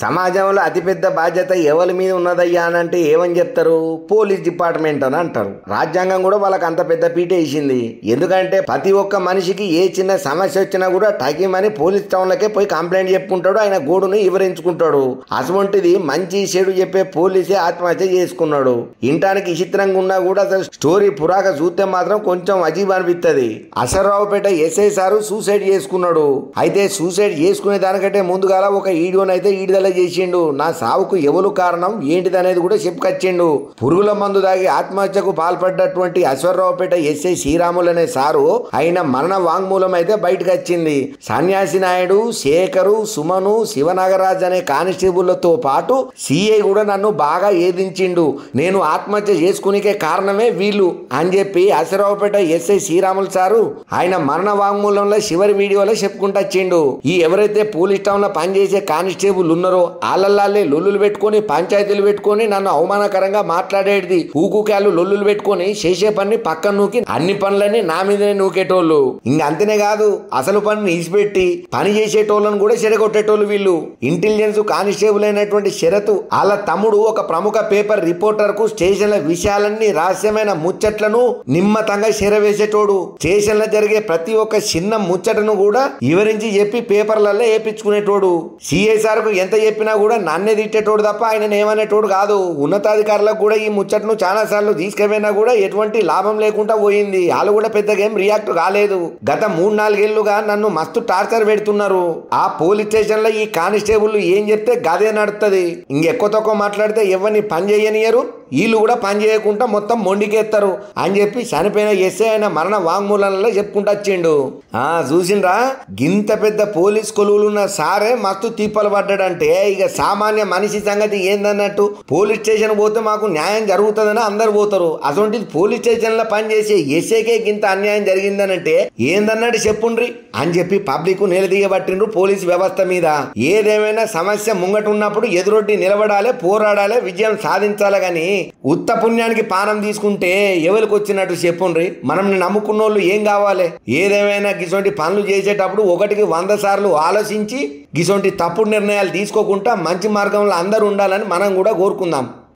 సమాజంలో అతిపెద్ద బాధ్యత ఎవరి మీద ఉన్నదయ్యా అని అంటే ఏమని చెప్తారు? పోలీస్ డిపార్ట్మెంట్ అని అంటారు. రాజ్యాంగం కూడా వాళ్ళకి అంత పెద్ద పీట వేసింది. ఎందుకంటే ప్రతి ఒక్క మనిషికి ఏ చిన్న సమస్య వచ్చినా కూడా టకిమని పోలీస్ టౌన్లకే పోయి కంప్లైంట్ చెప్పుకుంటాడు. ఆయన గోడును వివరించుకుంటాడు. అటువంటిది మంచి చెడు చెప్పే పోలీసే ఆత్మహత్య చేసుకున్నాడు. ఇంటానికి విచిత్రంగా ఉన్నా కూడా అసలు స్టోరీ పురాక చూస్తే మాత్రం కొంచెం అజీబ్ అనిపిస్తుంది అసరావుపేట ఎస్ఐ సారు సూసైడ్ చేసుకున్నాడు. అయితే సూసైడ్ చేసుకునే దానికంటే ముందుగాల ఒక ఈడియోనైతే ఈడిదల చేసిండు. నా సావుకు ఎవరు కారణం? ఏంటిదనేది కూడా చెప్పుకొచ్చిండు. పురుగుల మందు దాగి ఆత్మహత్యకు పాల్పడ్డటువంటి అశ్వరరావుపేట ఎస్ఐ శ్రీరాములు అనే సారు ఆయన మరణ వాంగ్మూలం అయితే బయటకు వచ్చింది సన్యాసి నాయుడు శేఖరు సుమను శివనాగరాజ్ అనే కానిస్టేబుల్లతో పాటు సిఐ కూడా నన్ను బాగా ఏదించిండు. నేను ఆత్మహత్య చేసుకునికే కారణమే వీళ్ళు అని చెప్పి అశ్వరావుపేట ఎస్ఐ శ్రీరాములు సారు ఆయన మరణ వాంగ్మూలంలో చివరి వీడియోలో చెప్పుకుంటూ వచ్చిండు ఈ ఎవరైతే పోలీస్ టౌన్లో పనిచేసే కానిస్టేబుల్ ఉన్నారో ఆళ్ళల్లాలే లొల్లులు పెట్టుకొని పంచాయతీలు పెట్టుకొని నన్ను అవమానకరంగా మాట్లాడేది ఊకుకాలు లొల్లులు పెట్టుకొని చేసే పని పక్కన నూకి అన్ని పనులన్నీ నా మీదనే నూకేటోళ్ళు. ఇంక అంతనే కాదు అసలు పనిని ఇసిపెట్టి పని చేసేటోళ్ళను కూడా చెడగొట్టేటోళ్ళు వీళ్ళు. ఇంటెలిజెన్స్ కానిస్టేబుల్ అయినటువంటి శరత్ వాళ్ళ తమ్ముడు ఒక ప్రముఖ పేపర్ రిపోర్టర్కు స్టేషన్ల విషయాలన్నీ రహస్యమైన ముచ్చట్లను నిమ్మతంగా చెరవేసేటోడు. స్టేషన్ల జరిగే ప్రతి ఒక్క చిన్న ముచ్చటను కూడా వివరించి చెప్పి పేపర్లలో వేపించుకునేటోడు సిఐసార్కు ఎంత చెప్పినా కూడా నన్నే తిట్టేటోడు తప్ప ఆయన ఏమనేటోడు కాదు. ఉన్నతాధికారులకు కూడా ఈ ముచ్చటను చాలా సార్లు తీసుకుపోయినా కూడా ఎటువంటి లాభం లేకుండా పోయింది. వాళ్ళు కూడా పెద్దగా ఏం రియాక్ట్ కాలేదు. గత మూడు నాలుగేళ్ళుగా నన్ను మస్తు టార్చర్ పెడుతున్నారు. ఆ పోలీస్ స్టేషన్లో ఈ కానిస్టేబుల్ ఏం చెప్తే గదే నడుస్తుంది ఇంకెక్కువ తక్కువ మాట్లాడితే ఎవరిని పని చేయనియరు వీళ్ళు కూడా పని చేయకుండా మొత్తం మొండికేస్తారు అని చెప్పి చనిపోయిన ఎస్ఐ అయిన మరణ వాంగ్మూలంలో చెప్పుకుంటూ వచ్చిండు. ఆ చూసిండ్రా? గింత పెద్ద పోలీస్ కొలువులున్న సారే మస్తు తీపలు పడ్డాడంటే ఇక సామాన్య మనిషి సంగతి ఏందన్నట్టు పోలీస్ స్టేషన్ పోతే మాకు న్యాయం జరుగుతుందని అందరు పోతారు. అటువంటిది పోలీస్ స్టేషన్లో పనిచేసే ఎస్ఐకే గింత అన్యాయం జరిగిందనంటే ఏందన్నట్టు చెప్పుండ్రి? అని చెప్పి పబ్లిక్ నిలదీయబట్టిండ్రు పోలీస్ వ్యవస్థ మీద. ఏదేమైనా సమస్య ముంగట ఉన్నప్పుడు ఎదురొడ్డి నిలబడాలి పోరాడాలి విజయం సాధించాలి కానీ ఉత్త పుణ్యానికి పానం తీసుకుంటే ఎవరికి వచ్చినట్టు చెప్పుండ్రి? మనం నమ్ముకున్న వాళ్ళు ఏం కావాలి? ఏదేమైనా గిసొంటి పనులు చేసేటప్పుడు ఒకటికి వంద సార్లు ఆలోచించి గిసొంటి తప్పుడు నిర్ణయాలు తీసుకోకుండా మంచి మార్గంలో అందరూ ఉండాలని మనం కూడా కోరుకుందాం.